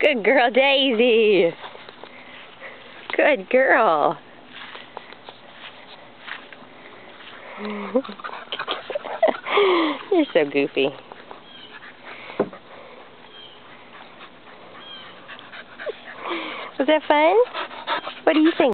Good girl, Daisy. Good girl. You're so goofy. Was that fun? What do you think?